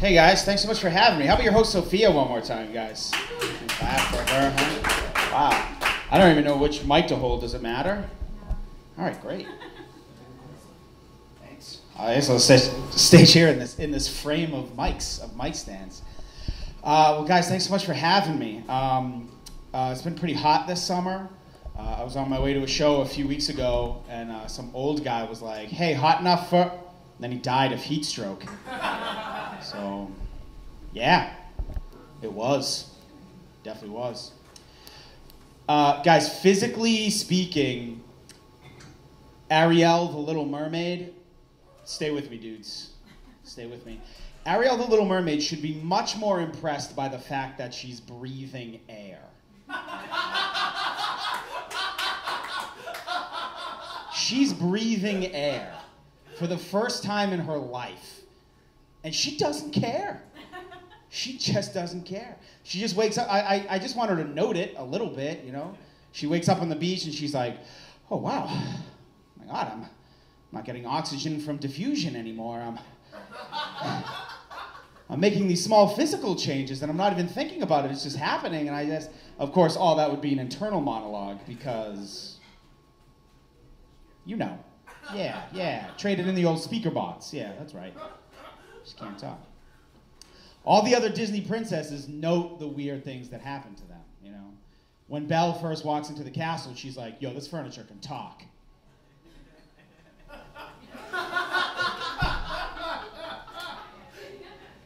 Hey guys, thanks so much for having me. How about your host Sophia one more time, guys? Clap for her. Huh? Wow. I don't even know which mic to hold. Does it matter? All right, great. Thanks. I guess I'll stage here in this in this frame of mics of mic stands. Uh, well, guys, thanks so much for having me. Um, uh, it's been pretty hot this summer. Uh, I was on my way to a show a few weeks ago, and uh, some old guy was like, "Hey, hot enough for?" And then he died of heat stroke. So, yeah, it was, definitely was. Uh, guys, physically speaking, Ariel, the Little Mermaid, stay with me, dudes. Stay with me. Ariel, the Little Mermaid, should be much more impressed by the fact that she's breathing air. She's breathing air for the first time in her life. And she doesn't care. She just doesn't care. She just wakes up. I, I, I just want her to note it a little bit, you know? She wakes up on the beach and she's like, oh, wow. my God, I'm not getting oxygen from diffusion anymore. I'm, I'm making these small physical changes and I'm not even thinking about it. It's just happening. And I just, of course, all that would be an internal monologue because, you know. Yeah, yeah. Traded in the old speaker box. Yeah, that's right. Can't talk. All the other Disney princesses note the weird things that happen to them, you know. When Belle first walks into the castle, she's like, yo, this furniture can talk.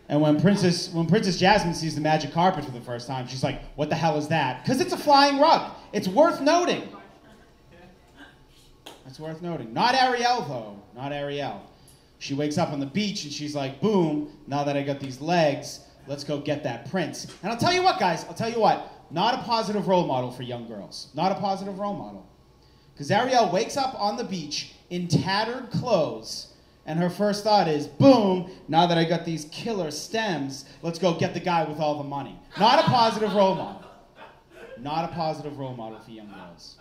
And when Princess when Princess Jasmine sees the magic carpet for the first time, she's like, "What the hell is that?" Because it's a flying rug. It's worth noting. That's worth noting. Not Ariel though. Not Ariel. She wakes up on the beach and she's like, "Boom! Now that I got these legs, let's go get that prince." And I'll tell you what, guys. I'll tell you what. Not a positive role model for young girls. Not a positive role model. Because Ariel wakes up on the beach in tattered clothes and her first thought is, boom, now that I got these killer stems, let's go get the guy with all the money. Not a positive role model. Not a positive role model for young girls.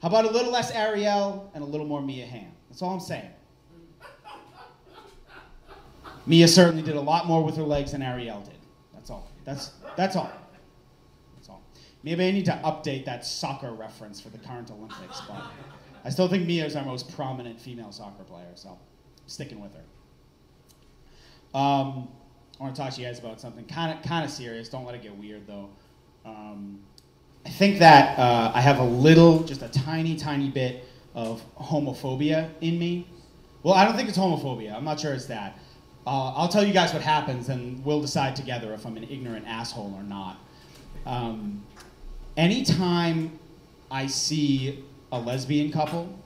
How about a little less Ariel and a little more Mia Hamm? That's all I'm saying. Mia certainly did a lot more with her legs than Ariel did. That's all. That's, that's all. That's all. Maybe I need to update that soccer reference for the current Olympics, but I still think Mia is our most prominent female soccer player, so sticking with her. Um, I want to talk to you guys about something kind of kind of serious. Don't let it get weird though. Um, I think that uh, I have a little, just a tiny, tiny bit of homophobia in me. Well, I don't think it's homophobia. I'm not sure it's that. Uh, I'll tell you guys what happens, and we'll decide together if I'm an ignorant asshole or not. Um, anytime I see a lesbian couple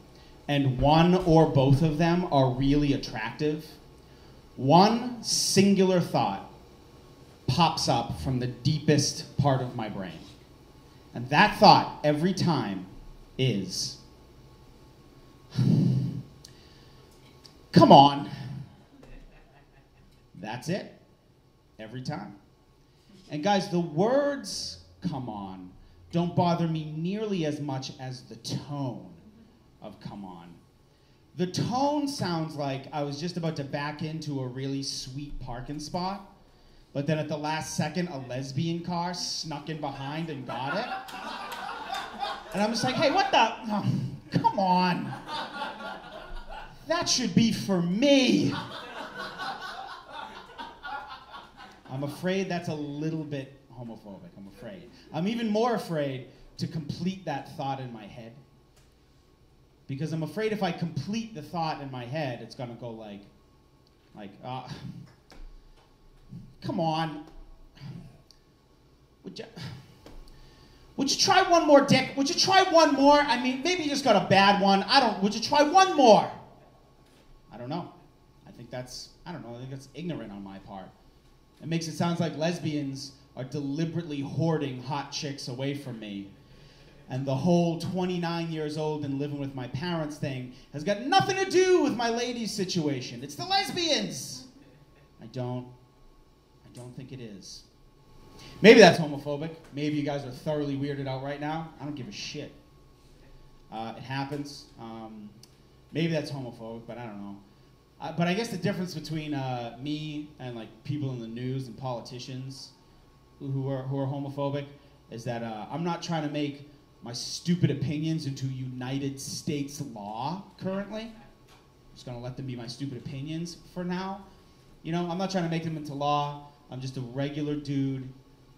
and one or both of them are really attractive, one singular thought pops up from the deepest part of my brain. And that thought every time is come on. That's it. Every time. And guys, the words come on don't bother me nearly as much as the tone of Come On. The tone sounds like I was just about to back into a really sweet parking spot, but then at the last second, a lesbian car snuck in behind and got it. And I'm just like, hey, what the? Oh, come on. That should be for me. I'm afraid that's a little bit homophobic. I'm afraid. I'm even more afraid to complete that thought in my head because I'm afraid if I complete the thought in my head, it's gonna go like, like, uh, come on, would you, would you try one more, Dick? Would you try one more? I mean, maybe you just got a bad one. I don't. Would you try one more? I don't know. I think that's, I don't know. I think that's ignorant on my part. It makes it sound like lesbians are deliberately hoarding hot chicks away from me and the whole 29 years old and living with my parents thing has got nothing to do with my ladies situation. It's the lesbians. I don't I don't think it is. Maybe that's homophobic. Maybe you guys are thoroughly weirded out right now. I don't give a shit. Uh, it happens. Um, maybe that's homophobic, but I don't know. Uh, but I guess the difference between uh, me and like people in the news and politicians who are who are homophobic is that uh, I'm not trying to make my stupid opinions into United States law currently. I'm just gonna let them be my stupid opinions for now. You know, I'm not trying to make them into law. I'm just a regular dude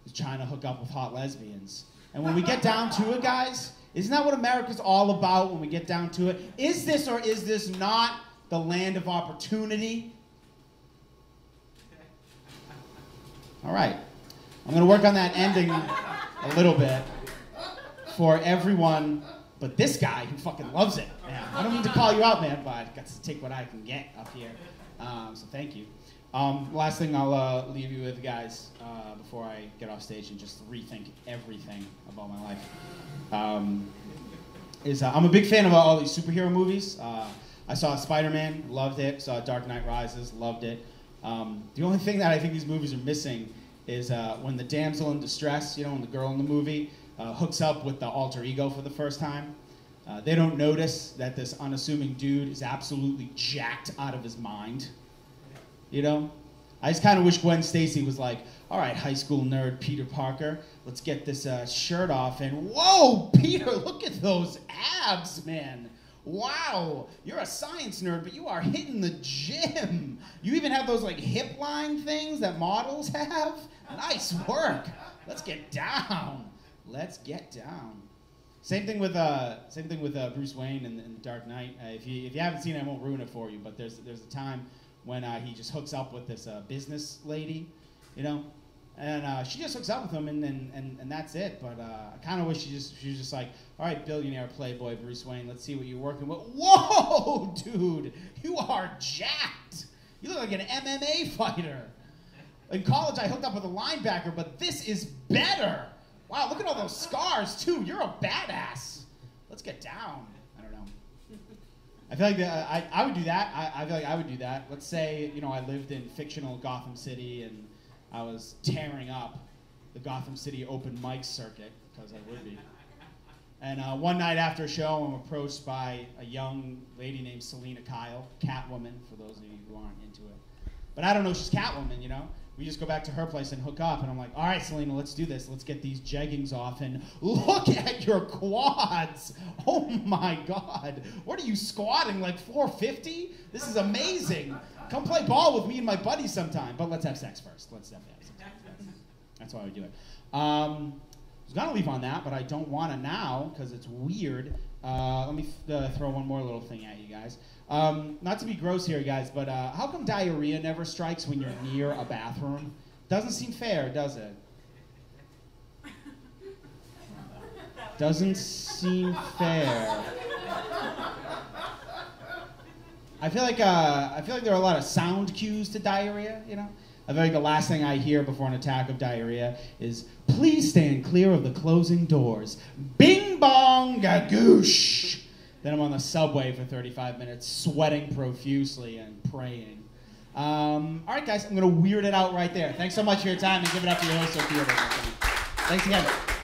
who's trying to hook up with hot lesbians. And when we get down to it, guys, isn't that what America's all about when we get down to it? Is this or is this not the land of opportunity? All right. I'm going to work on that ending a little bit for everyone but this guy who fucking loves it. Man, I don't mean to call you out, man, but I got to take what I can get up here. Um, so thank you. Um, last thing I'll uh, leave you with, guys, uh, before I get off stage and just rethink everything about my life, um, is uh, I'm a big fan of all these superhero movies. I saw Spider-Man, loved it. Saw Dark Knight Rises, loved it. Um, the only thing that I think these movies are missing is uh, when the damsel in distress, you know, when the girl in the movie uh, hooks up with the alter ego for the first time. Uh, they don't notice that this unassuming dude is absolutely jacked out of his mind. You know? I just kind of wish Gwen Stacy was like, all right, high school nerd Peter Parker, let's get this uh, shirt off. And whoa, Peter, look at those abs, man. Wow, you're a science nerd, but you are hitting the gym. You even have those like hip line things that models have. Nice work. Let's get down. Let's get down. Same thing with uh, same thing with uh, Bruce Wayne in, in The Dark Knight. Uh, if you if you haven't seen it, I won't ruin it for you. But there's there's a time when uh, he just hooks up with this uh, business lady, you know, and uh, she just hooks up with him, and and, and, and that's it. But uh, I kind of wish she just she was just like, all right, billionaire playboy Bruce Wayne, let's see what you're working with. Whoa, dude, you are jacked. You look like an MMA fighter. In college, I hooked up with a linebacker, but this is better. Wow, look at all those scars too. You're a badass. Let's get down. I don't know. I feel like the, I, I would do that. I, I feel like I would do that. Let's say you know I lived in fictional Gotham City and I was tearing up the Gotham City open mic circuit because I would be. And uh, one night after a show, I'm approached by a young lady named Selina Kyle, Catwoman, for those of you who aren't into it. But I don't know she's Catwoman, you know? We just go back to her place and hook up, and I'm like, all right, Selina, let's do this. Let's get these jeggings off, and look at your quads. Oh my God. What are you squatting, like 450? This is amazing. Come play ball with me and my buddies sometime, but let's have sex first. Let's definitely have sex. That's why we do it. Um, I was gonna leave on that, but I don't want to now because it's weird. Uh, let me uh, throw one more little thing at you guys. Um, not to be gross here, guys, but uh, how come diarrhea never strikes when you're near a bathroom? Doesn't seem fair, does it? Doesn't seem fair. I feel like uh, I feel like there are a lot of sound cues to diarrhea. You know, I feel like the last thing I hear before an attack of diarrhea is "Please stand clear of the closing doors." Bong gagoosh. Then I'm on the subway for 35 minutes, sweating profusely and praying. Um, all right, guys, I'm going to weird it out right there. Thanks so much for your time and give it up to your host, Sophia. Thanks again.